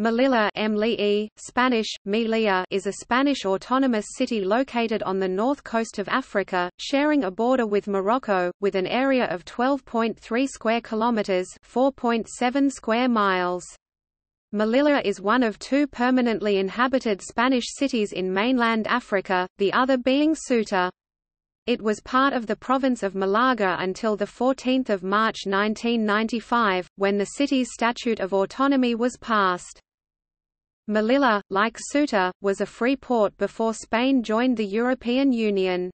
Melilla Spanish, Melilla is a Spanish autonomous city located on the north coast of Africa, sharing a border with Morocco, with an area of 12.3 square kilometers (4.7 square miles). Melilla is one of two permanently inhabited Spanish cities in mainland Africa, the other being Ceuta. It was part of the province of Malaga until 14 March 1995, when the city's Statute of Autonomy was passed. Melilla, like Ceuta, was a free port before Spain joined the European Union.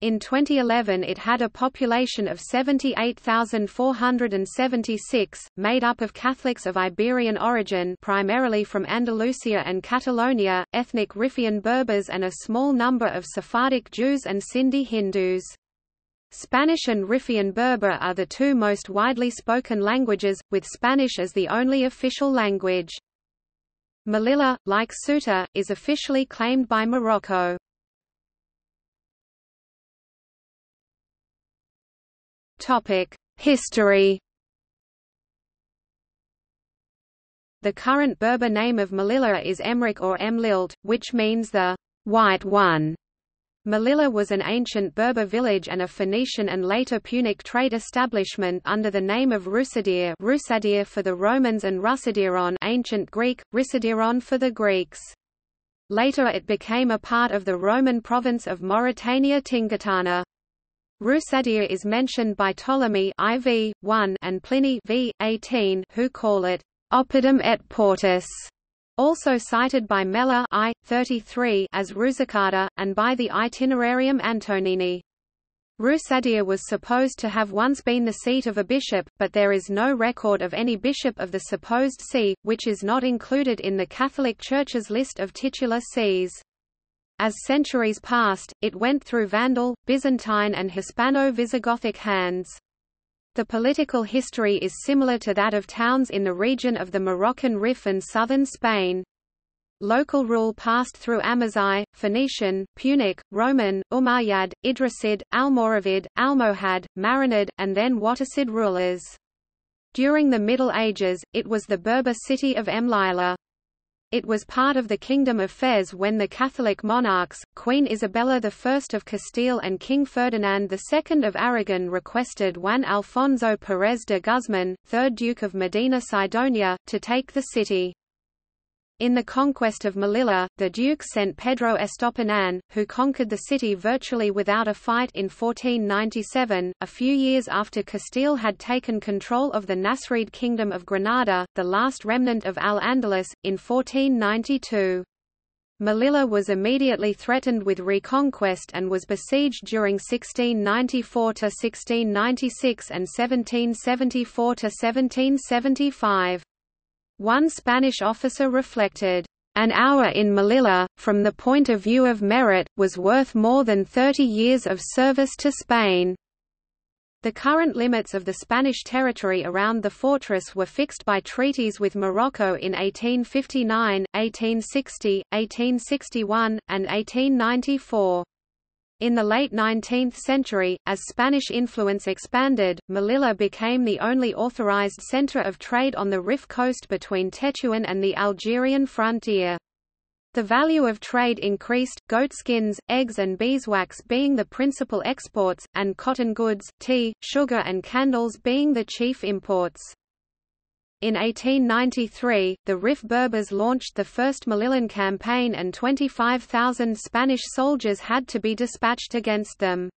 In 2011 it had a population of 78,476, made up of Catholics of Iberian origin primarily from Andalusia and Catalonia, ethnic Rifian Berbers and a small number of Sephardic Jews and Sindhi Hindus. Spanish and Rifian Berber are the two most widely spoken languages, with Spanish as the only official language. Melilla, like Ceuta, is officially claimed by Morocco. History The current Berber name of Melilla is Emrik or Emlilt, which means the white one. Melilla was an ancient Berber village and a Phoenician and later Punic trade establishment under the name of Rusadir, Rusadir for the Romans and Rusadiron ancient Greek, Rusidiron for the Greeks. Later it became a part of the Roman province of Mauritania Tingitana. Rusadir is mentioned by Ptolemy IV, 1 and Pliny v. 18 who call it Oppidum et Portus also cited by Mela I, 33 as Rusicada, and by the Itinerarium Antonini. Rusadia was supposed to have once been the seat of a bishop, but there is no record of any bishop of the supposed see, which is not included in the Catholic Church's list of titular sees. As centuries passed, it went through Vandal, Byzantine and Hispano-Visigothic hands. The political history is similar to that of towns in the region of the Moroccan Rif and southern Spain. Local rule passed through Amazigh, Phoenician, Punic, Roman, Umayyad, Idrisid, Almoravid, Almohad, Marinid, and then Wattasid rulers. During the Middle Ages, it was the Berber city of Mlila. It was part of the Kingdom of Fez when the Catholic monarchs, Queen Isabella I of Castile and King Ferdinand II of Aragon requested Juan Alfonso Pérez de Guzmán, 3rd Duke of Medina Sidonia, to take the city. In the conquest of Melilla, the Duke sent Pedro Estopinan, who conquered the city virtually without a fight in 1497, a few years after Castile had taken control of the Nasrid Kingdom of Granada, the last remnant of Al-Andalus, in 1492. Melilla was immediately threatened with reconquest and was besieged during 1694–1696 and 1774–1775. One Spanish officer reflected, "...an hour in Melilla, from the point of view of merit, was worth more than thirty years of service to Spain." The current limits of the Spanish territory around the fortress were fixed by treaties with Morocco in 1859, 1860, 1861, and 1894. In the late 19th century, as Spanish influence expanded, Melilla became the only authorized center of trade on the Rif coast between Tetuan and the Algerian frontier. The value of trade increased, goat skins, eggs and beeswax being the principal exports, and cotton goods, tea, sugar and candles being the chief imports. In 1893, the Rif Berbers launched the first Melillan campaign and 25,000 Spanish soldiers had to be dispatched against them.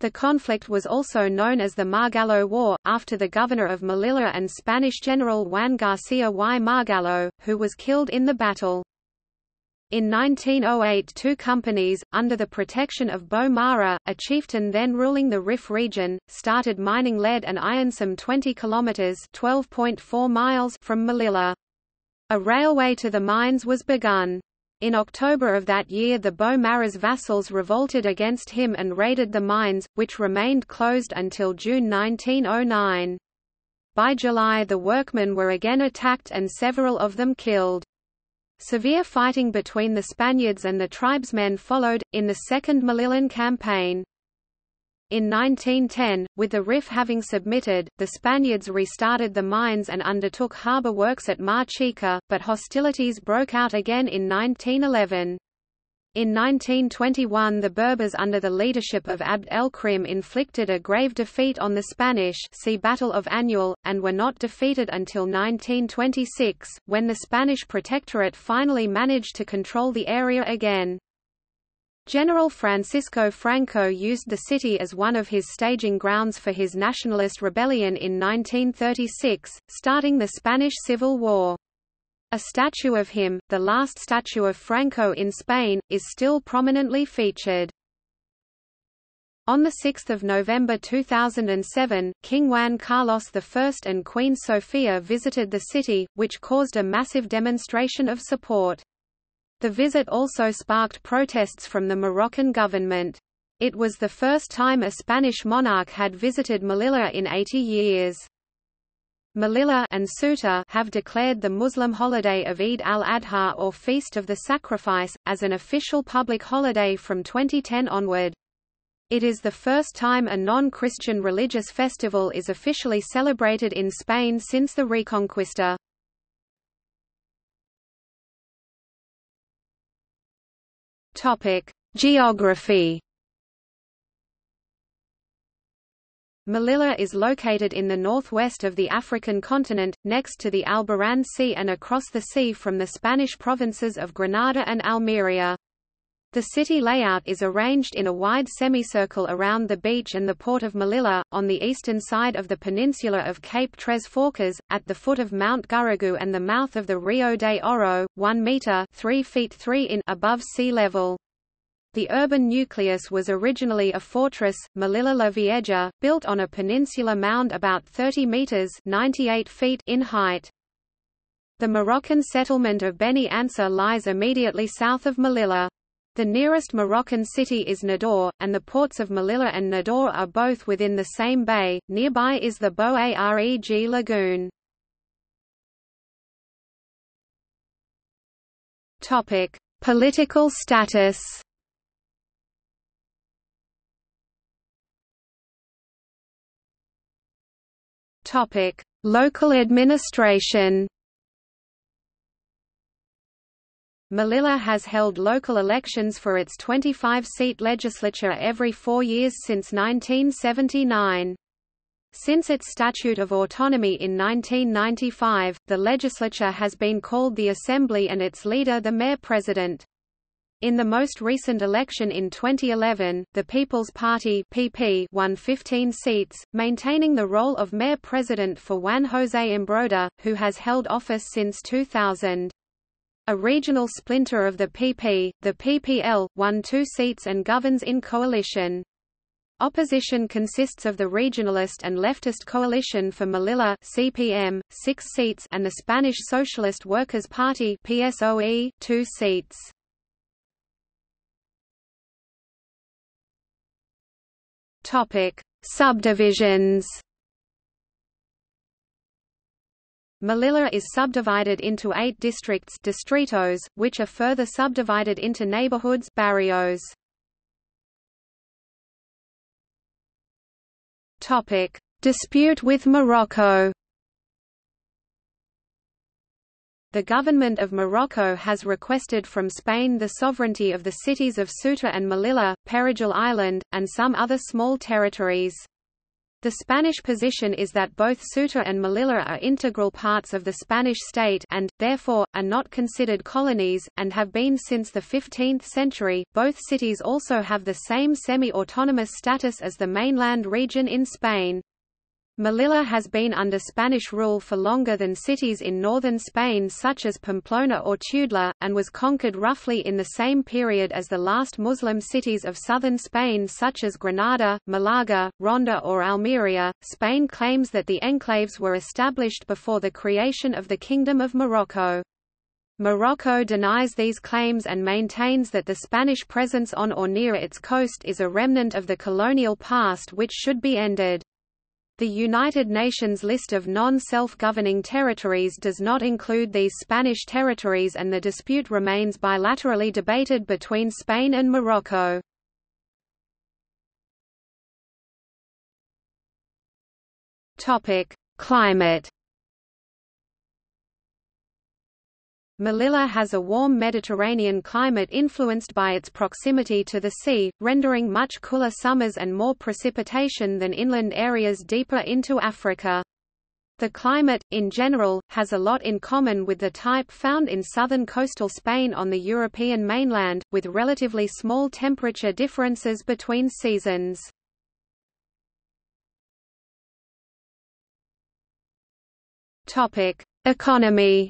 The conflict was also known as the Margallo War, after the governor of Melilla and Spanish general Juan García y Margallo, who was killed in the battle. In 1908 two companies, under the protection of Bu Hmara, a chieftain then ruling the Rif region, started mining lead and iron some 20 kilometers (12.4 miles) from Melilla. A railway to the mines was begun. In October of that year the Bu Hmara's vassals revolted against him and raided the mines, which remained closed until June 1909. By July the workmen were again attacked and several of them killed. Severe fighting between the Spaniards and the tribesmen followed, in the Second Melillan Campaign. In 1910, with the RIF having submitted, the Spaniards restarted the mines and undertook harbour works at Mar Chica, but hostilities broke out again in 1911. In 1921 the Berbers under the leadership of Abd el-Krim inflicted a grave defeat on the Spanish see Battle of Anual, and were not defeated until 1926, when the Spanish protectorate finally managed to control the area again. General Francisco Franco used the city as one of his staging grounds for his nationalist rebellion in 1936, starting the Spanish Civil War. A statue of him, the last statue of Franco in Spain, is still prominently featured. On 6 November 2007, King Juan Carlos I and Queen Sofia visited the city, which caused a massive demonstration of support. The visit also sparked protests from the Moroccan government. It was the first time a Spanish monarch had visited Melilla in 80 years. Melilla and Ceuta have declared the Muslim holiday of Eid al-Adha or Feast of the Sacrifice, as an official public holiday from 2010 onward. It is the first time a non-Christian religious festival is officially celebrated in Spain since the Reconquista. Geography. Melilla is located in the northwest of the African continent, next to the Alborán Sea and across the sea from the Spanish provinces of Granada and Almería. The city layout is arranged in a wide semicircle around the beach and the port of Melilla, on the eastern side of the peninsula of Cape Tres Forcas, at the foot of Mount Gurugú and the mouth of the Rio de Oro, 1 metre 3 feet 3 in above sea level. The urban nucleus was originally a fortress, Melilla la Vieja, built on a peninsular mound about 30 metres 98 feet in height. The Moroccan settlement of Beni Ansar lies immediately south of Melilla. The nearest Moroccan city is Nador, and the ports of Melilla and Nador are both within the same bay. Nearby is the Bou Areg lagoon. Topic: Political status. Topic: Local administration. Melilla has held local elections for its 25-seat legislature every four years since 1979. Since its Statute of Autonomy in 1995, the legislature has been called the Assembly and its leader the Mayor-President. In the most recent election in 2011, the People's Party (PP) won 15 seats, maintaining the role of mayor-president for Juan José Imbroda, who has held office since 2000. A regional splinter of the PP, the PPL, won two seats and governs in coalition. Opposition consists of the regionalist and leftist Coalition for Melilla (CPM), six seats, and the Spanish Socialist Workers' Party (PSOE), two seats. Topic: Subdivisions. Melilla is subdivided into eight districts distritos, which are further subdivided into neighborhoods barrios. Topic: Dispute with Morocco. The government of Morocco has requested from Spain the sovereignty of the cities of Ceuta and Melilla, Perejil Island, and some other small territories. The Spanish position is that both Ceuta and Melilla are integral parts of the Spanish state and, therefore, are not considered colonies, and have been since the 15th century. Both cities also have the same semi-autonomous status as the mainland region in Spain. Melilla has been under Spanish rule for longer than cities in northern Spain such as Pamplona or Tudela, and was conquered roughly in the same period as the last Muslim cities of southern Spain such as Granada, Malaga, Ronda or Almería. Spain claims that the enclaves were established before the creation of the Kingdom of Morocco. Morocco denies these claims and maintains that the Spanish presence on or near its coast is a remnant of the colonial past which should be ended. The United Nations list of non-self-governing territories does not include these Spanish territories and the dispute remains bilaterally debated between Spain and Morocco. Climate Melilla has a warm Mediterranean climate influenced by its proximity to the sea, rendering much cooler summers and more precipitation than inland areas deeper into Africa. The climate, in general, has a lot in common with the type found in southern coastal Spain on the European mainland, with relatively small temperature differences between seasons. Economy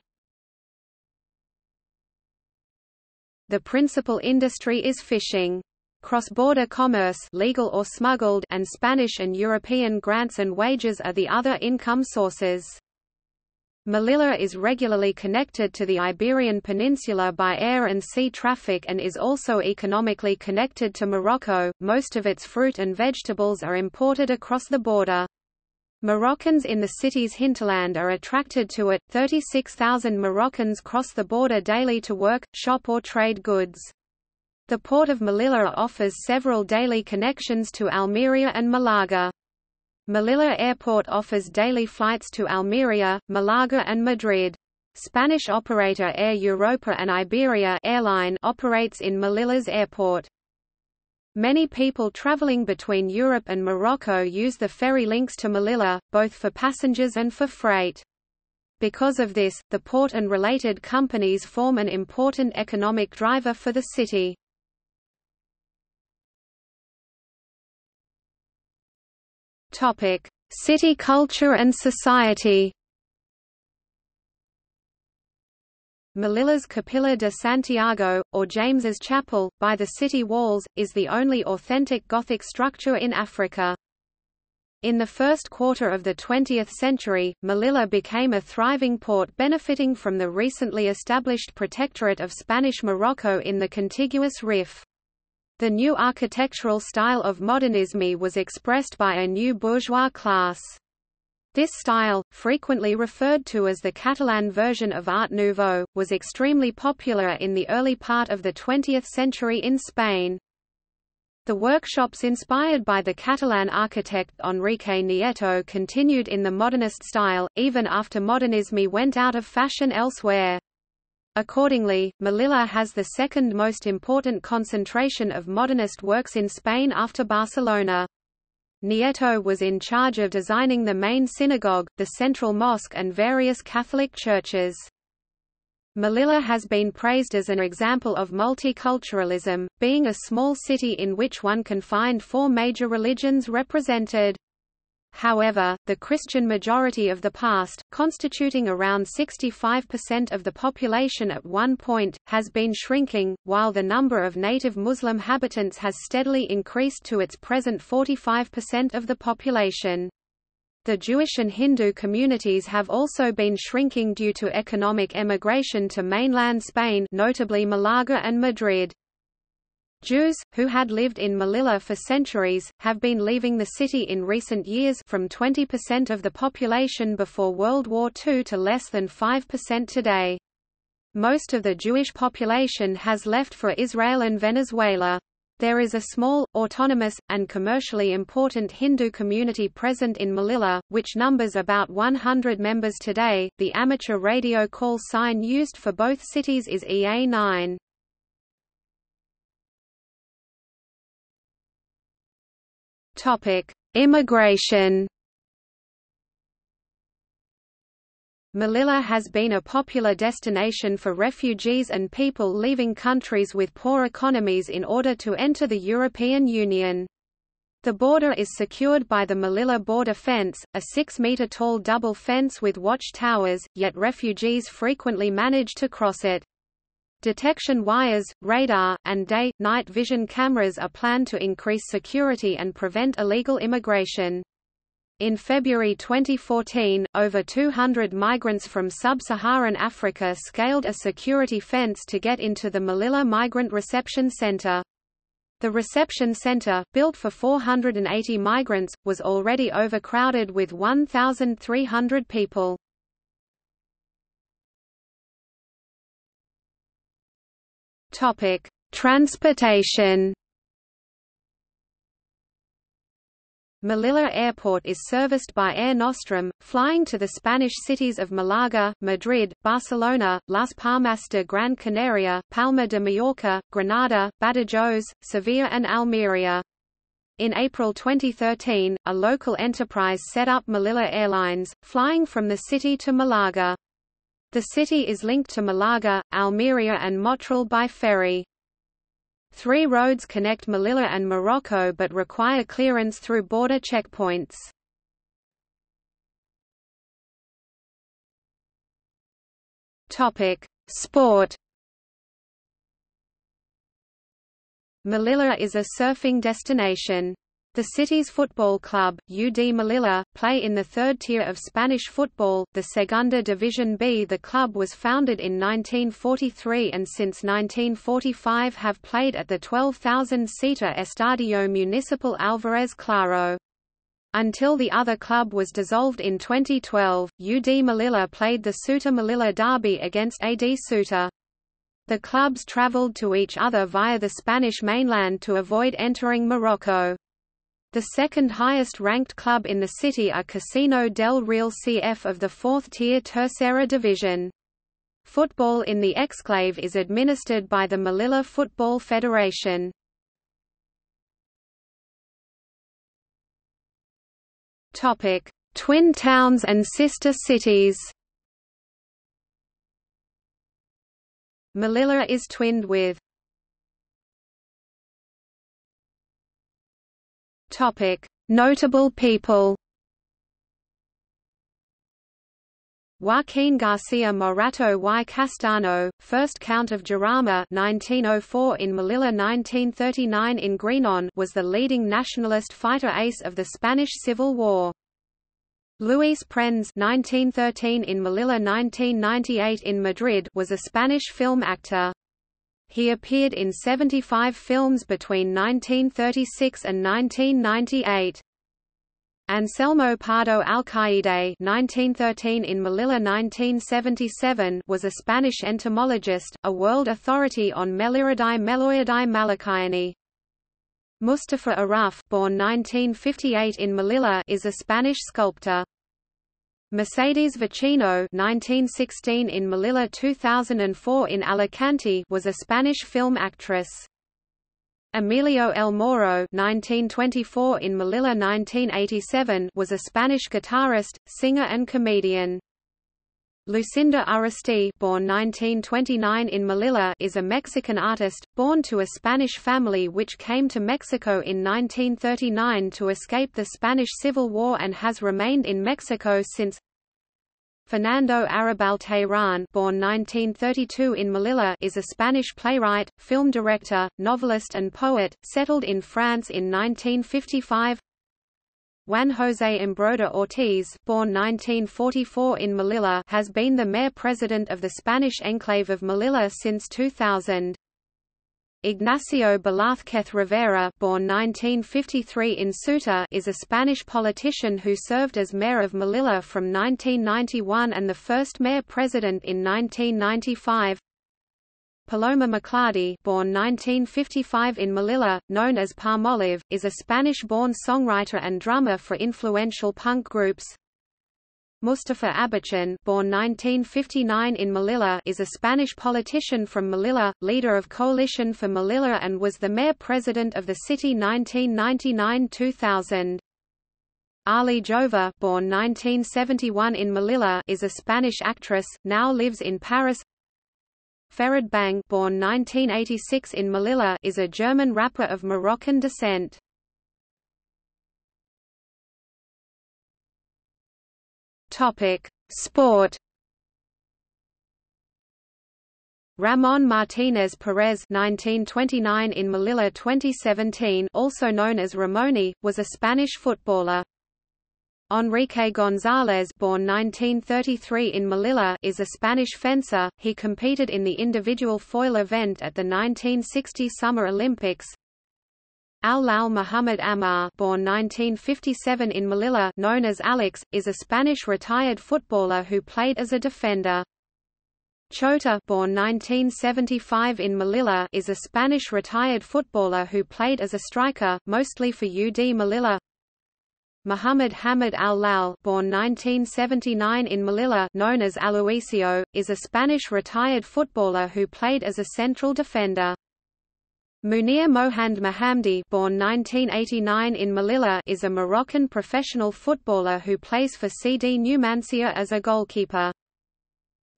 The principal industry is fishing. Cross-border commerce legal or smuggled and Spanish and European grants and wages are the other income sources. Melilla is regularly connected to the Iberian Peninsula by air and sea traffic and is also economically connected to Morocco. Most of its fruit and vegetables are imported across the border. Moroccans in the city's hinterland are attracted to it. 36,000 Moroccans cross the border daily to work, shop or trade goods. The port of Melilla offers several daily connections to Almeria and Malaga. Melilla Airport offers daily flights to Almeria, Malaga and Madrid. Spanish operator Air Europa and Iberia airline operates in Melilla's airport. Many people traveling between Europe and Morocco use the ferry links to Melilla, both for passengers and for freight. Because of this, the port and related companies form an important economic driver for the city. City culture and society Melilla's Capilla de Santiago, or James's Chapel, by the city walls, is the only authentic Gothic structure in Africa. In the first quarter of the 20th century, Melilla became a thriving port benefiting from the recently established protectorate of Spanish Morocco in the contiguous Rif. The new architectural style of modernisme was expressed by a new bourgeois class. This style, frequently referred to as the Catalan version of Art Nouveau, was extremely popular in the early part of the 20th century in Spain. The workshops inspired by the Catalan architect Enrique Nieto continued in the modernist style, even after modernisme went out of fashion elsewhere. Accordingly, Melilla has the second most important concentration of modernist works in Spain after Barcelona. Nieto was in charge of designing the main synagogue, the central mosque and various Catholic churches. Melilla has been praised as an example of multiculturalism, being a small city in which one can find four major religions represented. However, the Christian majority of the past, constituting around 65% of the population at one point, has been shrinking, while the number of native Muslim habitants has steadily increased to its present 45% of the population. The Jewish and Hindu communities have also been shrinking due to economic emigration to mainland Spain notably Malaga and Madrid. Jews, who had lived in Melilla for centuries, have been leaving the city in recent years from 20% of the population before World War II to less than 5% today. Most of the Jewish population has left for Israel and Venezuela. There is a small, autonomous, and commercially important Hindu community present in Melilla, which numbers about 100 members today. The amateur radio call sign used for both cities is EA9. Topic: Immigration. Melilla has been a popular destination for refugees and people leaving countries with poor economies in order to enter the European Union. The border is secured by the Melilla border fence, a 6-metre-tall double fence with watch towers, yet refugees frequently manage to cross it. Detection wires, radar, and day-night vision cameras are planned to increase security and prevent illegal immigration. In February 2014, over 200 migrants from sub-Saharan Africa scaled a security fence to get into the Melilla Migrant Reception Center. The reception center, built for 480 migrants, was already overcrowded with 1,300 people. Topic: Transportation. Melilla Airport is serviced by Air Nostrum, flying to the Spanish cities of Malaga, Madrid, Barcelona, Las Palmas de Gran Canaria, Palma de Mallorca, Granada, Badajoz, Sevilla and Almería. In April 2013, a local enterprise set up Melilla Airlines, flying from the city to Malaga. The city is linked to Malaga, Almería and Motril by ferry. Three roads connect Melilla and Morocco but require clearance through border checkpoints. Sport. Melilla is a surfing destination. The city's football club, UD Melilla, play in the third tier of Spanish football, the Segunda División B. The club was founded in 1943 and since 1945 have played at the 12,000-seater Estadio Municipal Álvarez Claro. Until the other club was dissolved in 2012, UD Melilla played the Ceuta Melilla derby against AD Ceuta. The clubs traveled to each other via the Spanish mainland to avoid entering Morocco. The second highest ranked club in the city are Casino del Real CF of the fourth-tier Tercera Division. Football in the exclave is administered by the Melilla Football Federation. Topic: Twin towns and sister cities. Melilla is twinned with Topic: Notable people. Joaquín García Morato y Castano, 1st Count of Jarama 1904 in Melilla 1939 in Griñón was the leading nationalist fighter ace of the Spanish Civil War. Luis Prenz 1913 in Melilla 1998 in Madrid was a Spanish film actor. He appeared in 75 films between 1936 and 1998. Anselmo Pardo Alcaide (1913 in Melilla, 1977) was a Spanish entomologist, a world authority on Melyridae Meloidae malachianae. Mustafa Arraf, born 1958 in Melilla, is a Spanish sculptor. Mercedes Vecino 1916 in Melilla 2004 in Alicante was a Spanish film actress. Emilio El Moro 1924 in Melilla 1987 was a Spanish guitarist, singer and comedian. Lucinda Urrusti born 1929 in Melilla is a Mexican artist, born to a Spanish family which came to Mexico in 1939 to escape the Spanish Civil War and has remained in Mexico since. Fernando Arrabal Teherán born 1932 in Melilla is a Spanish playwright, film director, novelist and poet, settled in France in 1955 Juan José Imbroda Ortiz, born 1944 in Melilla, has been the mayor-president of the Spanish enclave of Melilla since 2000. Ignacio Velázquez Rivera, born 1953 in Ceuta, is a Spanish politician who served as mayor of Melilla from 1991 and the first mayor-president in 1995. Paloma McLardy born 1955 in Melilla, known as Palmolive, is a Spanish-born songwriter and drummer for influential punk groups. Mustafa Aberchán born 1959 in Melilla is a Spanish politician from Melilla, leader of Coalition for Melilla and was the mayor-president of the city 1999–2000. Ali Jova born 1971 in Melilla is a Spanish actress, now lives in Paris Farid Bang born 1986 in Melilla is a German rapper of Moroccan descent. Topic: Sport. Ramon Martinez Perez 1929 in Melilla 2017 also known as Ramoni, was a Spanish footballer. Enrique González born 1933 in Melilla is a Spanish fencer, he competed in the individual foil event at the 1960 Summer Olympics. Al-Lal Muhammad Amar born 1957 in Melilla known as Alex, is a Spanish retired footballer who played as a defender. Chota born 1975 in Melilla is a Spanish retired footballer who played as a striker, mostly for UD Melilla Muhammad Hamid Al-Lal born 1979 in Melilla known as Aloisio, is a Spanish retired footballer who played as a central defender. Munir Mohand Mohamdi born 1989 in Melilla is a Moroccan professional footballer who plays for CD Numancia as a goalkeeper.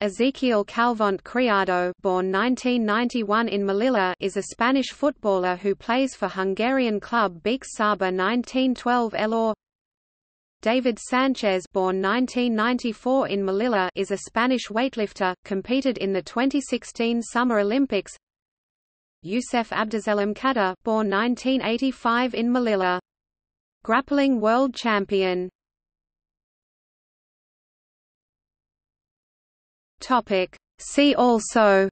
Ezequiel Calvente Criado born 1991 in Melilla is a Spanish footballer who plays for Hungarian club BIC Saba 1912 Elor David Sanchez born 1994 in Melilla is a Spanish weightlifter, competed in the 2016 Summer Olympics Youssef Abdeselim Kadar born 1985 in Melilla. Grappling world champion. See also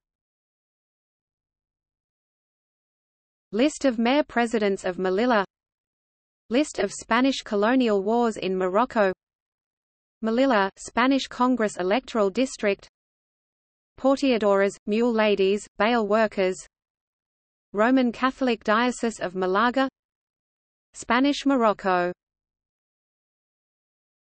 List of mayor-presidents of Melilla List of Spanish colonial wars in Morocco. Melilla Spanish Congress electoral district. Porteadoras, mule ladies, bale workers. Roman Catholic Diocese of Malaga. Spanish Morocco